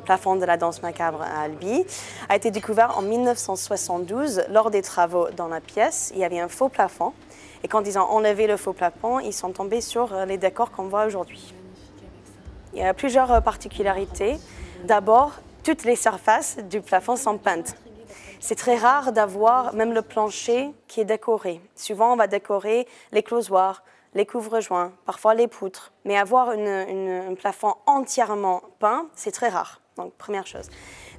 plafond de la danse macabre à Albi, a été découvert en 1972 lors des travaux dans la pièce. Il y avait un faux plafond. Et quand ils ont enlevé le faux plafond, ils sont tombés sur euh, les décors qu'on voit aujourd'hui. Il y a plusieurs euh, particularités. D'abord, toutes les surfaces du plafond sont peintes. C'est très rare d'avoir même le plancher qui est décoré. Souvent, on va décorer les closoirs, les couvre-joints, parfois les poutres. Mais avoir un plafond entièrement peint, c'est très rare. Donc, première chose.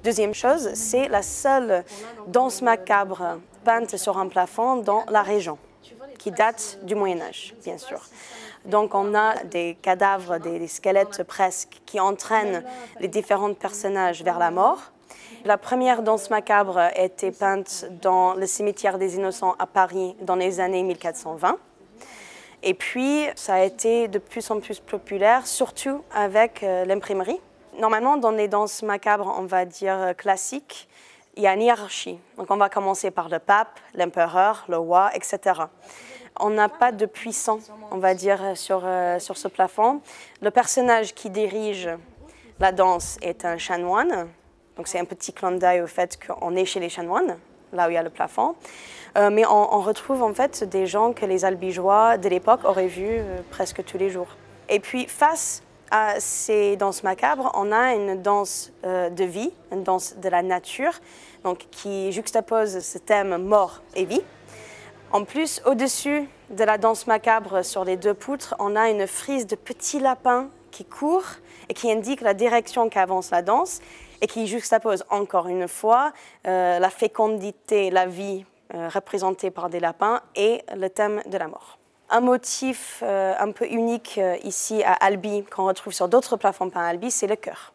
Deuxième chose, c'est la seule danse macabre peinte sur un plafond dans la région, qui date du Moyen Âge, bien sûr. Donc on a des cadavres, des squelettes presque, qui entraînent les différents personnages vers la mort. La première danse macabre a été peinte dans le cimetière des Innocents à Paris dans les années 1420. Et puis, ça a été de plus en plus populaire, surtout avec euh, l'imprimerie. Normalement, dans les danses macabres, on va dire euh, classiques, il y a une hiérarchie. Donc, on va commencer par le pape, l'empereur, le roi, etc. On n'a pas de puissant, on va dire, sur, euh, sur ce plafond. Le personnage qui dirige la danse est un chanoine. Donc, c'est un petit clin d'œil au fait qu'on est chez les chanoines, là où il y a le plafond. Euh, mais on, retrouve en fait des gens que les albigeois de l'époque auraient vus presque tous les jours. Et puis face à ces danses macabres, on a une danse euh, de vie, une danse de la nature, donc qui juxtapose ce thème mort et vie. En plus, au-dessus de la danse macabre sur les deux poutres, on a une frise de petits lapins qui courent et qui indique la direction qu'avance la danse et qui juxtapose encore une fois la fécondité, la vie euh, représenté par des lapins et le thème de la mort. Un motif euh, un peu unique euh, ici à Albi, qu'on retrouve sur d'autres plafonds à Albi, c'est le cœur.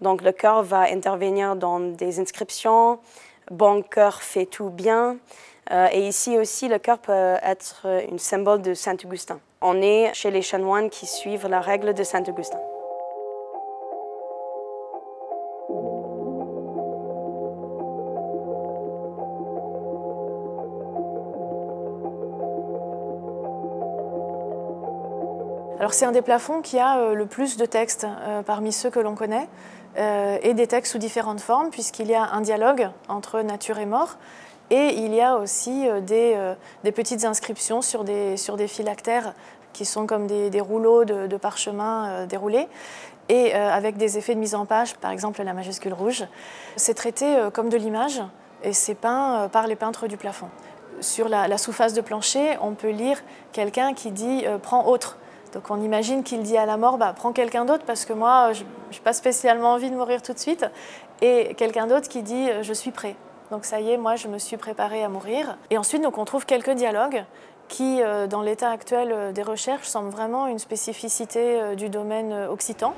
Donc le cœur va intervenir dans des inscriptions, bon cœur fait tout bien. et ici aussi, le cœur peut être un symbole de Saint Augustin. On est chez les chanoines qui suivent la règle de Saint Alors c'est un des plafonds qui a euh, le plus de textes euh, parmi ceux que l'on connaît, euh, et des textes sous différentes formes, puisqu'il y a un dialogue entre nature et mort, et il y a aussi des, petites inscriptions sur des, sur des phylactères qui sont comme des, rouleaux de, parchemin déroulés, et avec des effets de mise en page, par exemple la majuscule rouge. C'est traité comme de l'image, et c'est peint par les peintres du plafond. Sur la, la sous-face de plancher, on peut lire quelqu'un qui dit Prends autre ». Donc on imagine qu'il dit à la mort, bah, prends quelqu'un d'autre parce que moi, je n'ai pas spécialement envie de mourir tout de suite. Et quelqu'un d'autre qui dit, je suis prêt. Donc ça y est, moi, je me suis préparé à mourir. Et ensuite, donc, on trouve quelques dialogues qui, euh, dans l'état actuel euh, des recherches, semblent vraiment une spécificité euh, du domaine occitan.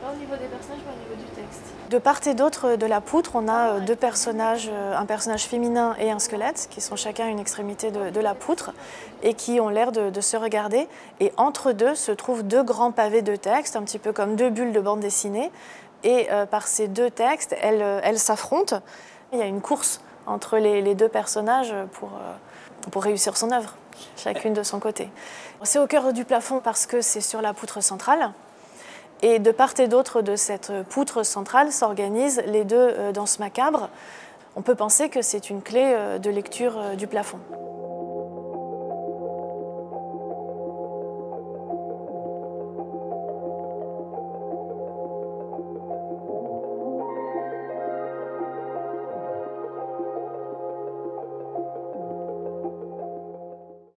De part et d'autre de la poutre, on a deux personnages, un personnage féminin et un squelette, qui sont chacun une extrémité de, la poutre, et qui ont l'air de, se regarder. Et entre deux se trouvent deux grands pavés de texte, un petit peu comme deux bulles de bande dessinée. Et par ces deux textes, elles s'affrontent. Il y a une course entre les, deux personnages pour, pour réussir son œuvre chacune de son côté. C'est au cœur du plafond parce que c'est sur la poutre centrale. Et de part et d'autre de cette poutre centrale s'organisent les deux euh, danses macabres. On peut penser que c'est une clé euh, de lecture euh, du plafond.